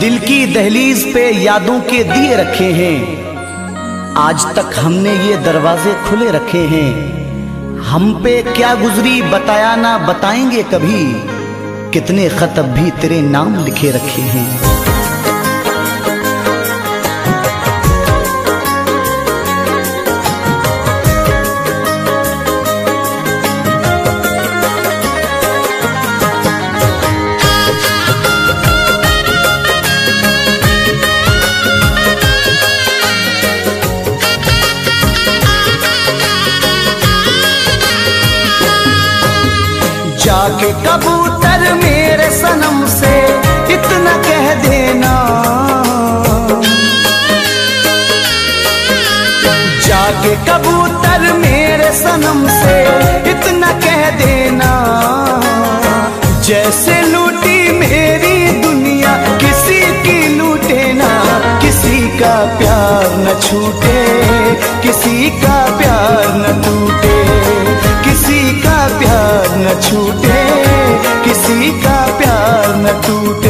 दिल की दहलीज पे यादों के दिए रखे हैं। आज तक हमने ये दरवाजे खुले रखे हैं। हम पे क्या गुजरी बताया ना बताएँगे कभी। कितने खत भी तेरे नाम लिखे रखे हैं। छूटे, किसी का प्यार न टूटे, किसी का प्यार न छूटे, किसी का प्यार न टूटे।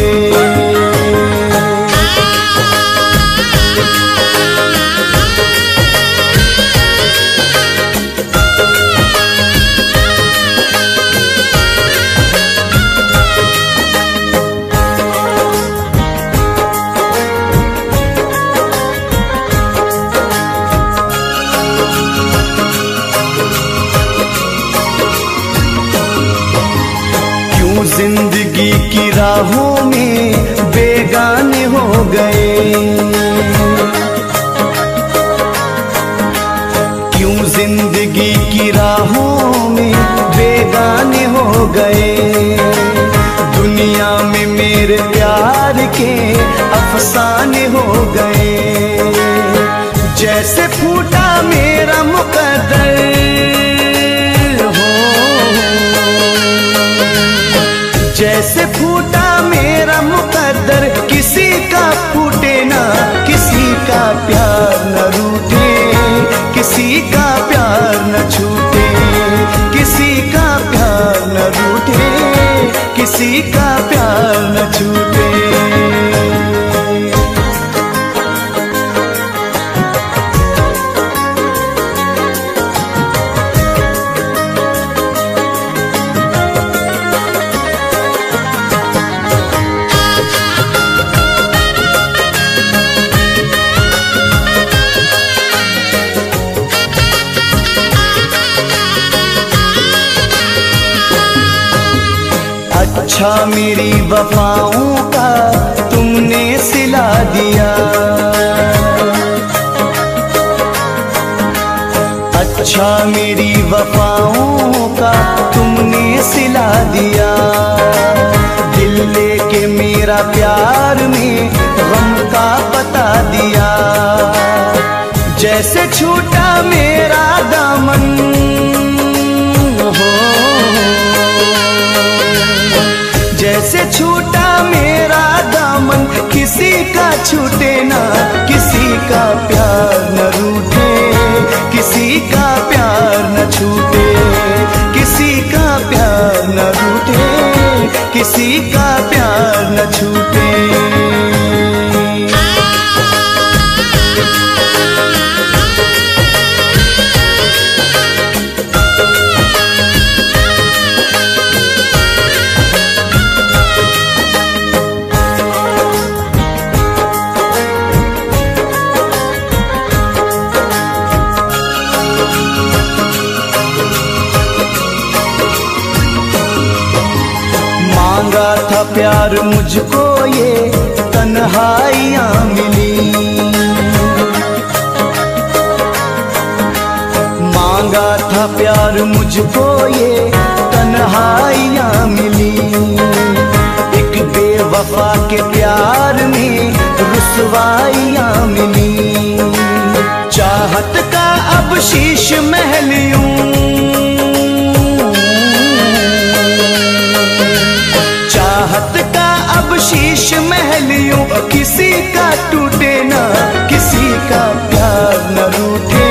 किसी का अच्छा मेरी वफाओं का तुमने सिला दिया। अच्छा मेरी वफाओं का तुमने सिला दिया। दिल लेके मेरा प्यार में गम का बता दिया। जैसे छूटा मेरा दामन। छूटा मेरा दामन, किसी का छूटे ना, किसी का प्यार न रूठे, किसी का प्यार न छूटे, किसी का प्यार न रूठे, किसी का प्यार न छूटे। मांगा था प्यार मुझको ये तन्हाइयाँ मिली। मांगा था प्यार मुझको ये तन्हाइयाँ मिली। एक बेवफा के प्यार में रुसवाइयाँ मिली। चाहत का अब शीश महल शीश महल यूँ किसी का टूटे ना, किसी का प्यार न रूठे,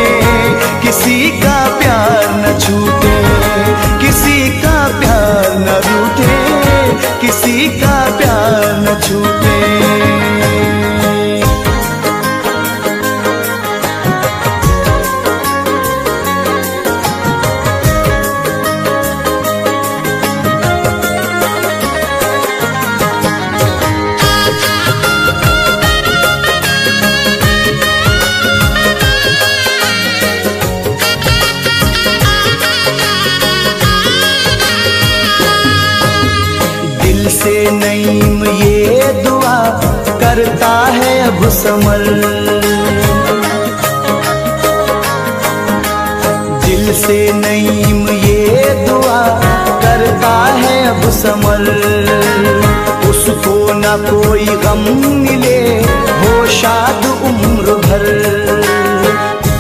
किसी का प्यार न छूटे, किसी का प्यार न रूठे, किसी का प्यार न छूटे। करता है अब समल दिल से नईम ये दुआ करता है अब समल उसको न कोई गम मिले, हो शाद उम्र भर।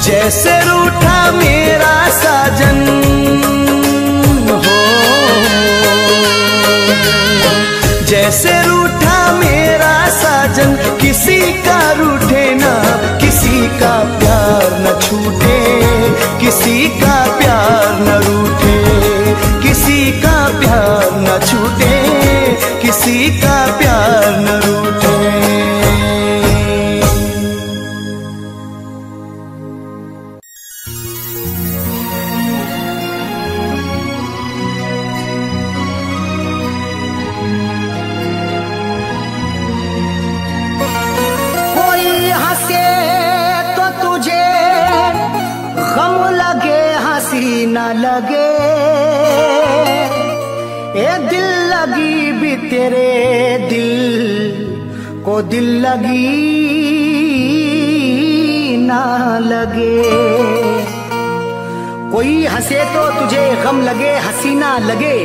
जैसे रूठा मेरा साजन हो। जैसे रूठा साजन किसी का रूठे ना, किसी का प्यार न छूटे, किसी का प्यार न रूठे, किसी का प्यार न छूटे, किसी का प्यार न रूठे। दिल लगी ना लगे। कोई हंसे तो तुझे गम लगे, हँसी ना लगे।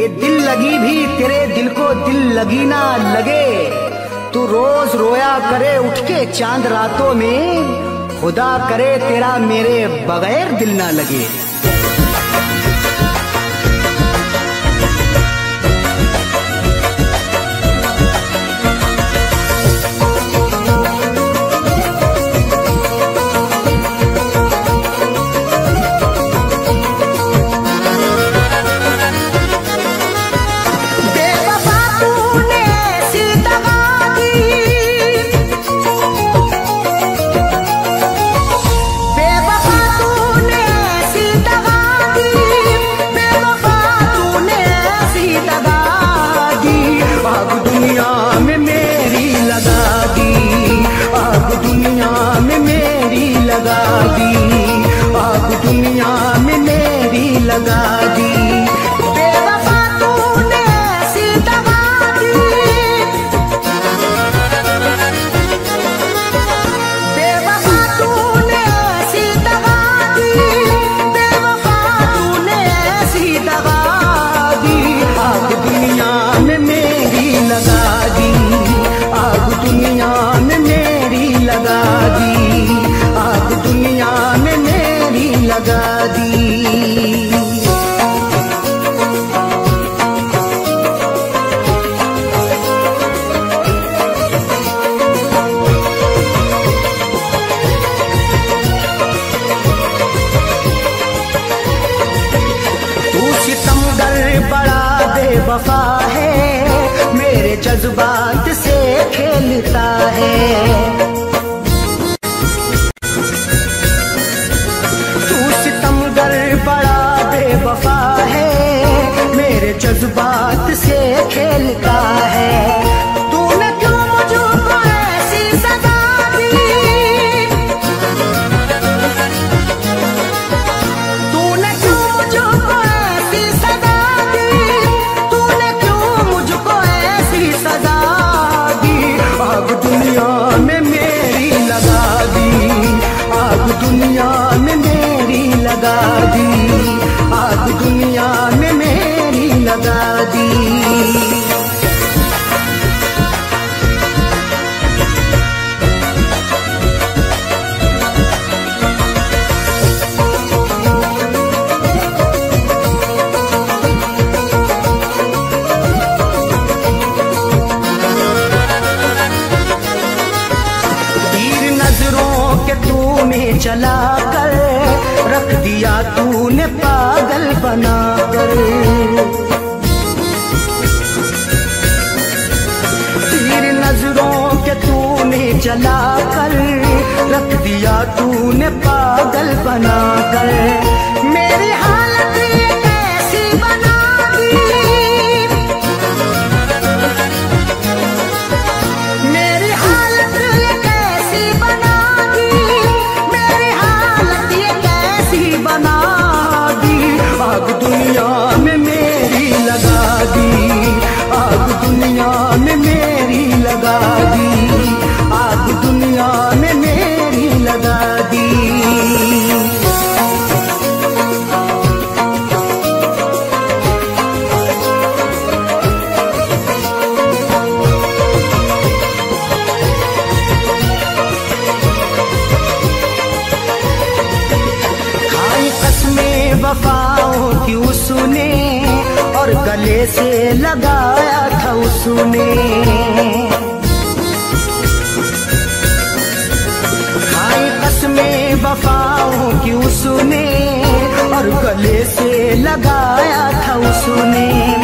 ये दिल लगी भी तेरे दिल को दिल लगी ना लगे। तू रोज रोया करे उठ के चाँद रातों में, खुदा करे तेरा मेरे बगैर दिल ना लगे। जान मेरे से लगाया था उसने।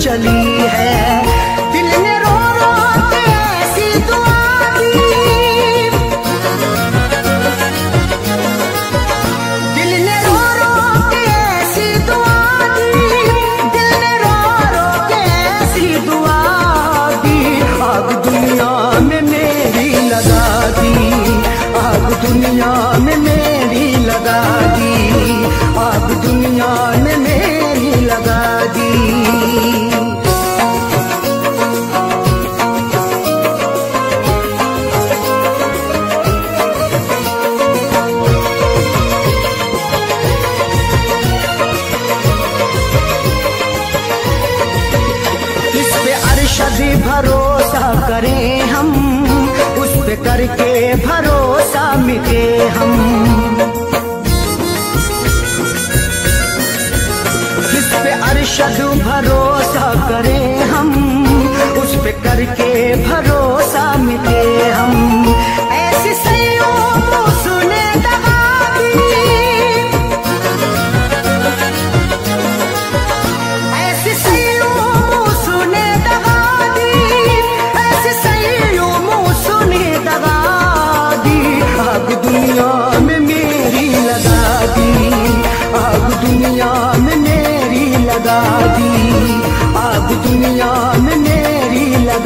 te alinho.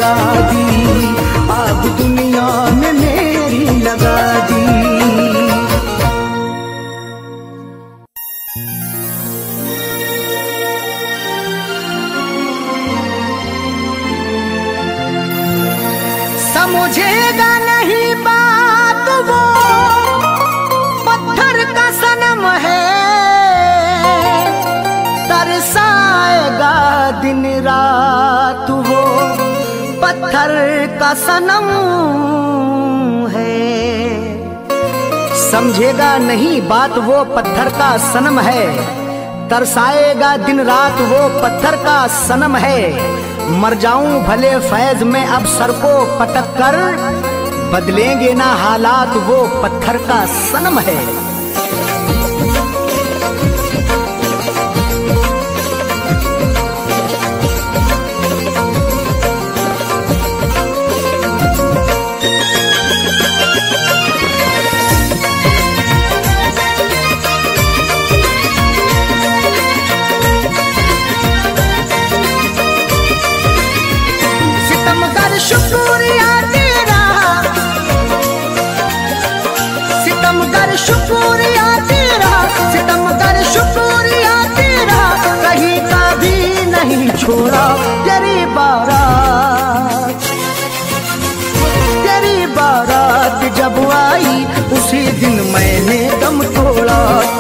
लगा। दी सनम है। समझेगा नहीं बात वो पत्थर का सनम है। तरसाएगा दिन रात वो पत्थर का सनम है। मर जाऊँ भले फैज में अब सर को पटक कर, बदलेंगे ना हालात वो पत्थर का सनम है।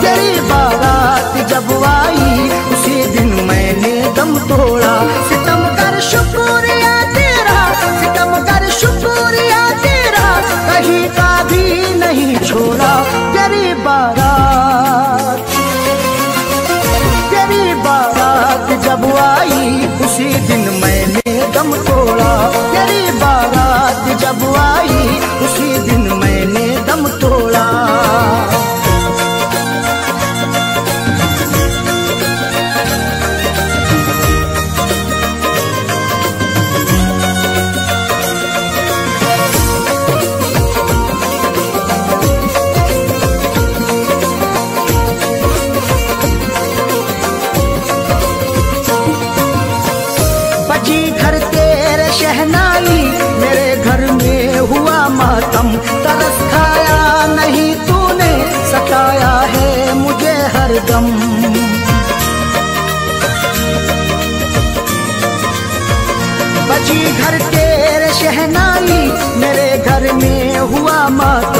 तेरी बारात जब आई, उसी दिन मैंने दम तोड़ा। सितम कर शुक्रिया तेरा, सितम कर शुक्रिया तेरा, कहीं का भी नहीं छोड़ा तेरी बारात। तेरी बारात जब आई, उसी दिन मैंने दम तोड़ा। तेरी बारात जब आई माता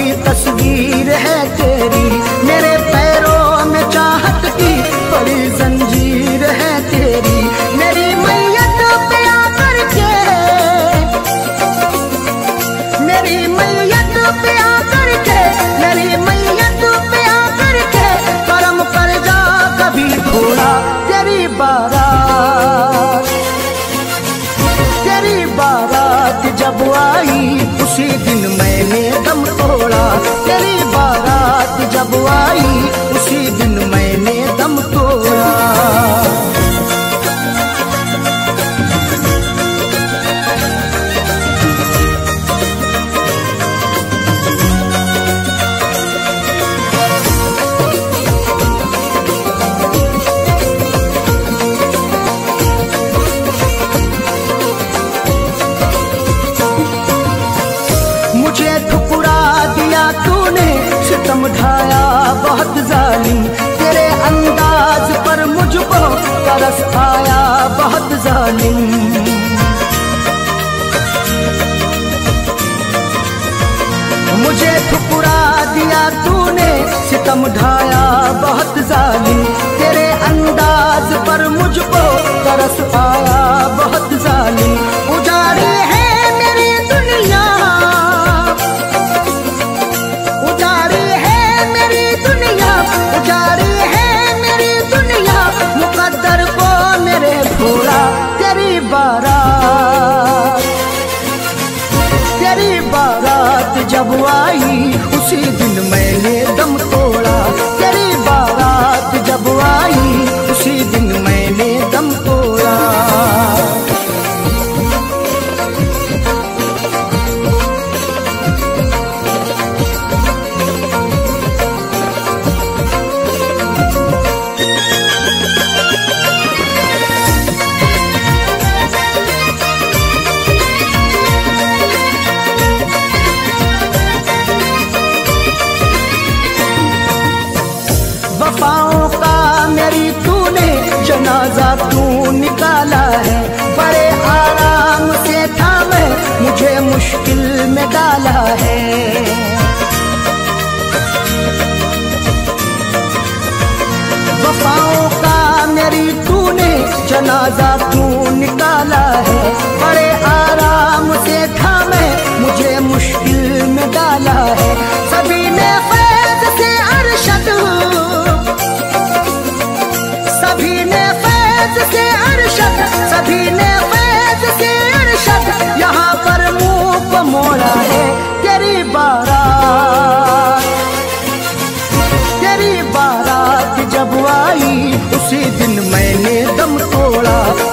सी तस्वीर है तेरी। मेरे पैरों में चाहत की बड़ी जंजीर। Ay, किया तूने सितम ढाया बहुत जाली। तेरे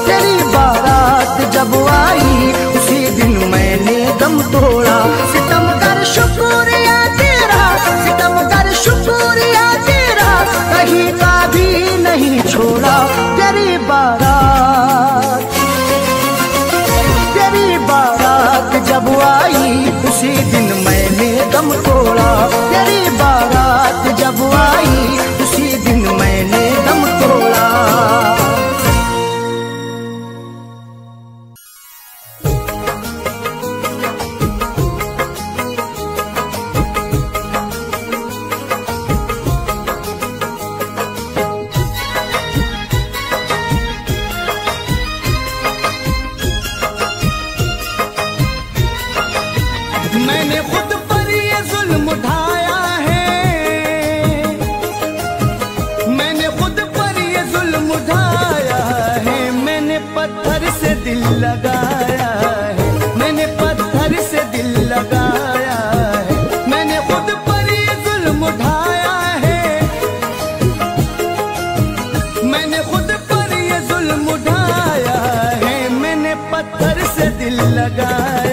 Get it. लगाए।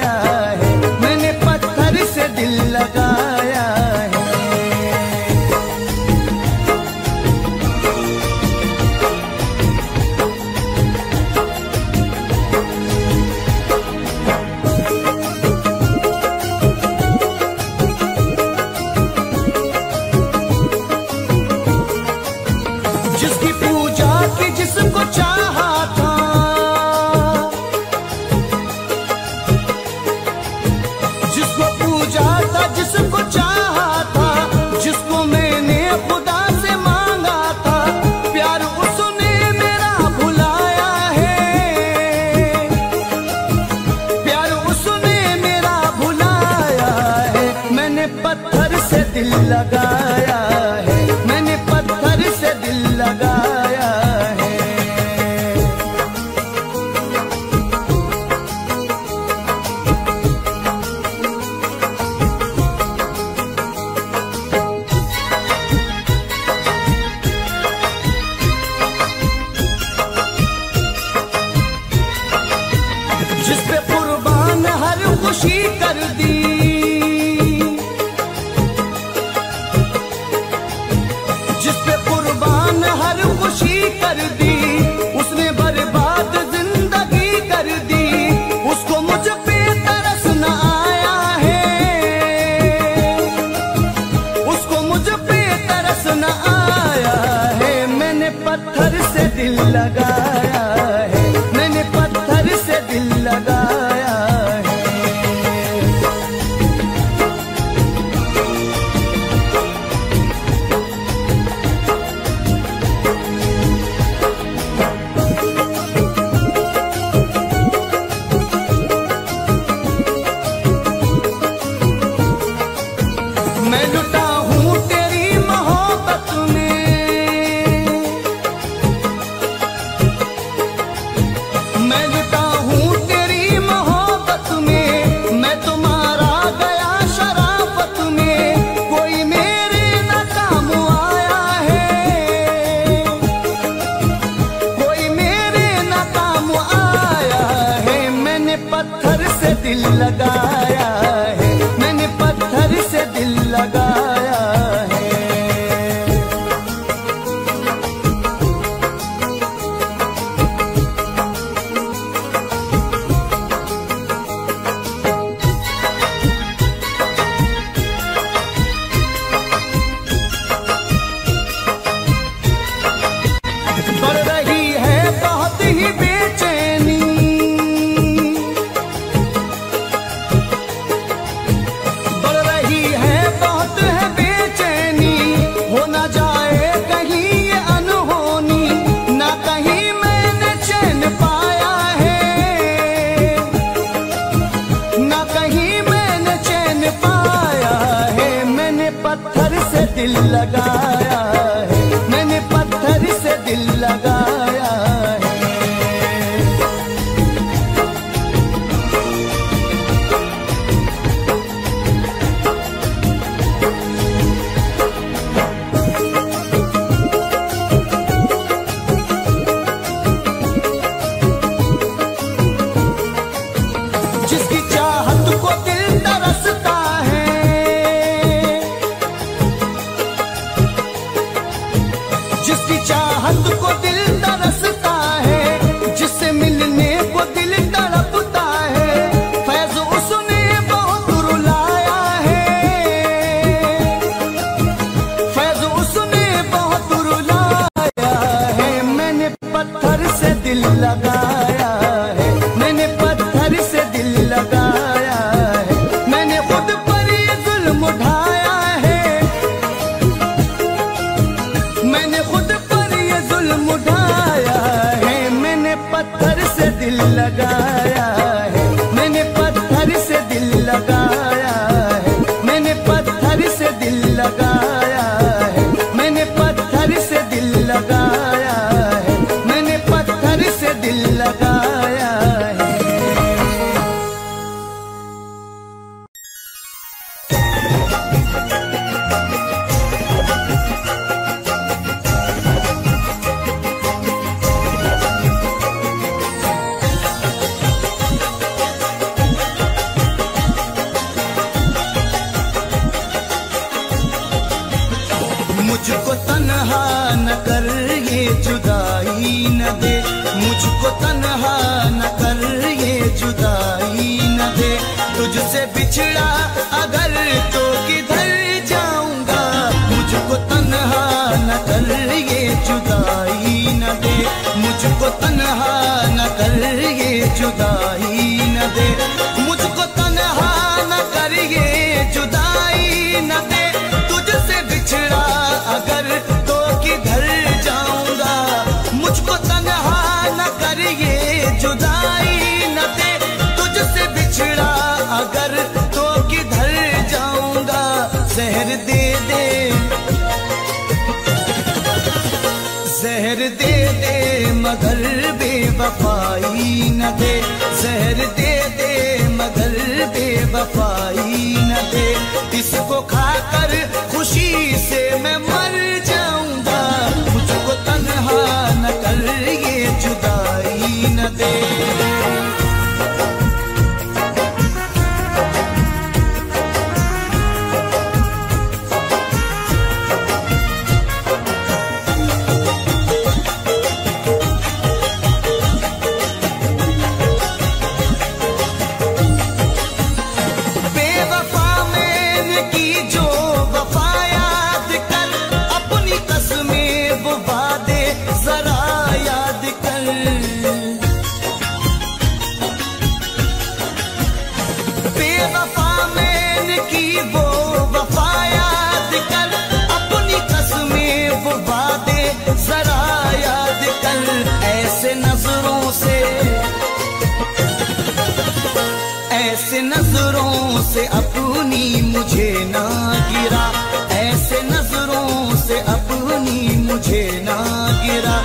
खुशी कर दी। जिस पे कुर्बान हर खुशी कर दी, उसने बर्बाद ज़िंदगी कर दी। उसको मुझ पे तरस न आया है। उसको मुझ पे तरस न आया है। मैंने पत्थर से दिल लगा दिल लगा की चाहत को दिल बिछड़ा अगर तो किधर जाऊँगा? मुझको तन्हा न कर ये जुदाई न दे। मुझको तन्हा न कर ये जुदाई न दे। मुझको तन्हा न कर ये जुदाई न दे। तुझसे बिछड़ा, अगर मगर बेवफाई न दे। जहर दे दे, मगर बेवफाई न दे। इसको खाकर खुशी से मैं मर जाऊँगा। मुझको तन्हा न कर ये जुदाई न दे। ऐसे नज़रों से अपनी मुझे ना गिरा। ऐसे नज़रों से अपनी मुझे ना गिरा।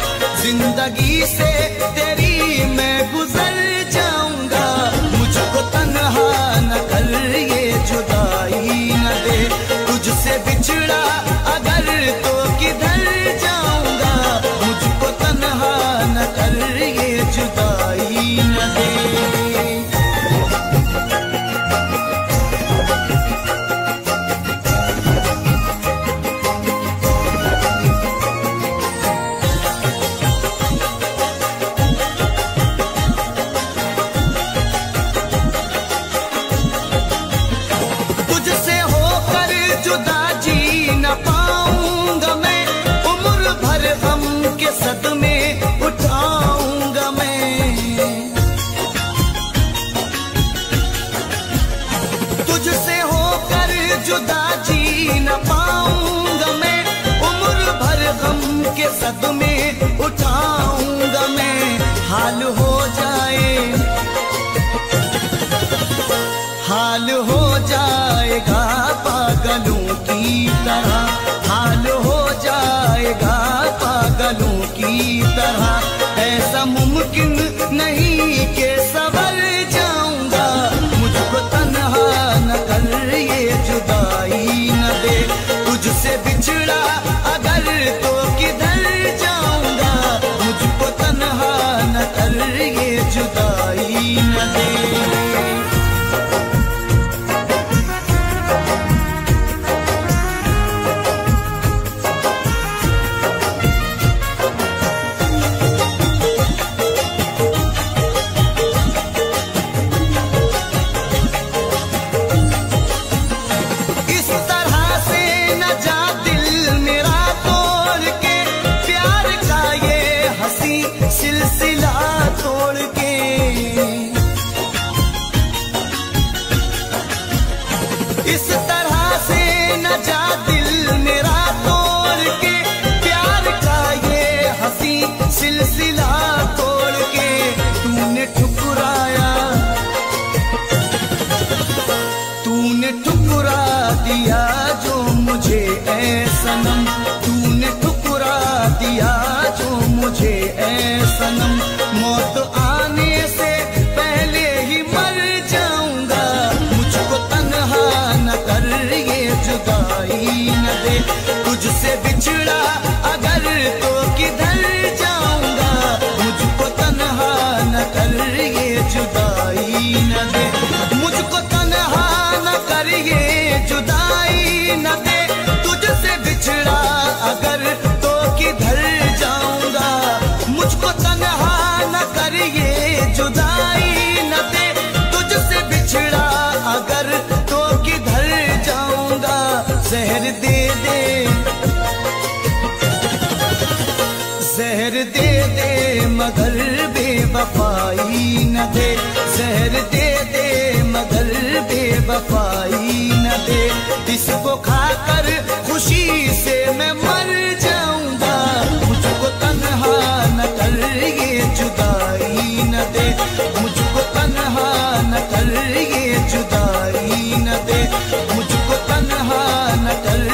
ज़िंदगी से तेरी मैं गुजर जाऊँगा। मुझको तनहा न कर ये जुदाई न दे। तुझसे बिछड़ा के उठाऊँगा, मैं हाल हो जाए। हाल हो जाएगा पागलों की तरह। हाल हो जाएगा पागलों की तरह। ऐसा मुमकिन नहीं के तुझसे बिछड़ा दे, जहर दे दे, मगर बेवफाई न दे। इसको खाकर खुशी से मैं मर जाऊँगा। मुझको तनहा न कर ये जुदाई न दे। मुझको तनहा न कर ये जुदाई न दे। मुझको तन्हा न कर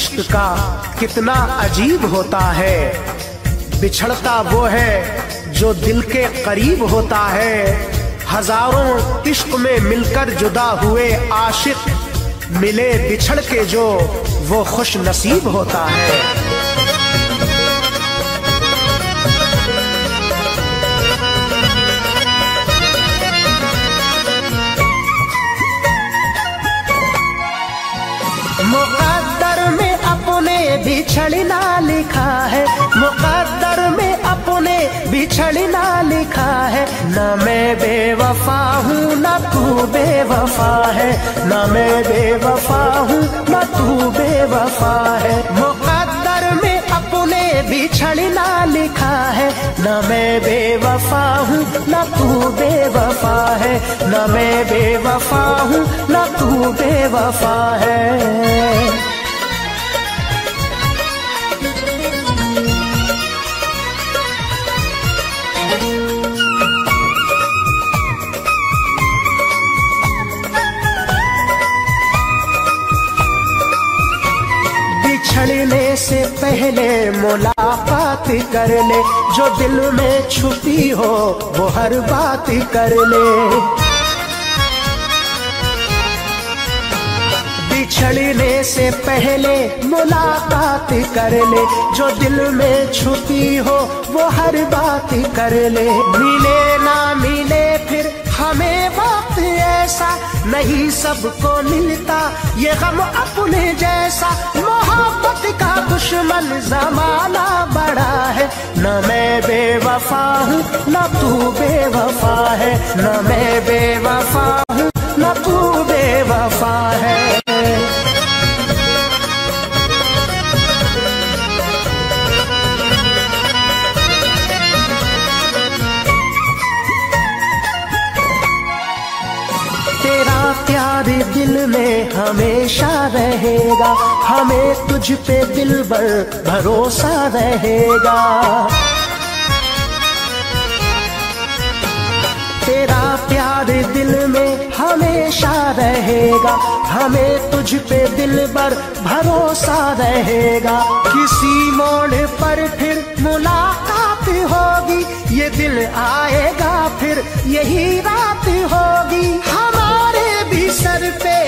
इश्क का कितना अजीब होता है। बिछड़ता वो है जो दिल के करीब होता है। हज़ारों इश्क में मिलकर जुदा हुए आशिक मिले बिछड़ के जो वो खुश नसीब होता है। बिछड़ना लिखा है। मुकद्दर में अपने बिछड़ना लिखा है। न मैं बेवफा हूँ, न तू बेवफा है। न मैं बेवफा हूँ, न तू बेवफा है। मुकद्दर में अपने बिछड़ना लिखा है। न मैं बेवफा हूँ, न तू बेवफा है। न मैं बेवफा हूँ, न तू बेवफा है। पहले मुलाकात कर ले, जो दिल में छुपी हो, वो हर बात कर ले। बिछड़ने से पहले मुलाकात कर ले, जो दिल में छुपी हो, वो हर बात कर ले। मिले ना मिले फिर हमें वक्त ऐसा नहीं सबको मिलता, ये हम अपने जैसा। मोहब्बत का दुश्मन जमाना बड़ा है। न मैं बेवफा हूँ, न तू बेवफा है। न मैं बेवफा हूँ, न तू बेवफा है। में हमेशा रहेगा। हमें तुझ पे दिल भर भरोसा रहेगा। तेरा प्यार दिल में हमेशा रहेगा। हमें तुझ पे दिल भर भरोसा रहेगा। किसी मोड़ पर फिर मुलाकात होगी। ये दिल आएगा, फिर यही रात होगी।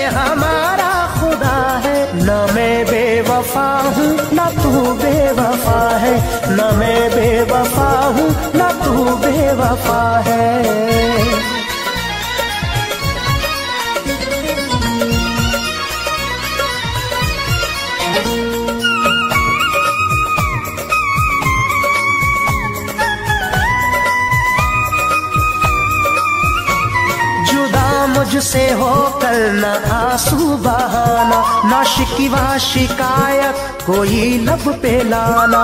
हमारा खुदा है। न मैं बेवफा हूँ, न तू बेवफा है। न मैं बेवफा हूँ, न तू बेवफा आँसू बहाना न शिकवा शिकायत, कोई लब पे लाना।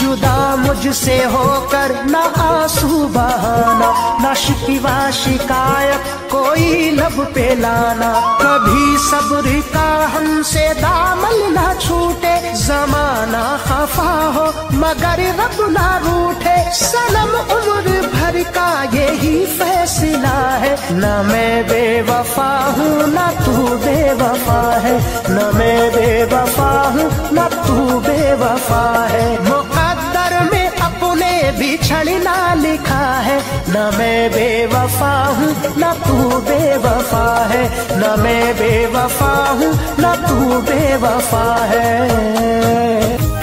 जुदा मुझसे होकर न आँसू बहाना न शिकवा शिकायत, कोई लब पे लाना। कभी सब्र का हमसे दामन न छूटे जमाना खफा हो, मगर रब ना रूठे, सनम उम्र भर का यही फैसला है। न मैं बेवफा हूँ, न तू बेवफा है। न मैं बेवफा हूँ, न तू बेवफा है। मुकद्दर में अपने बिछड़ना लिखा है। न मैं बेवफा हूँ, न तू बेवफा है। न मैं बेवफा हूँ, न तू बेवफा है।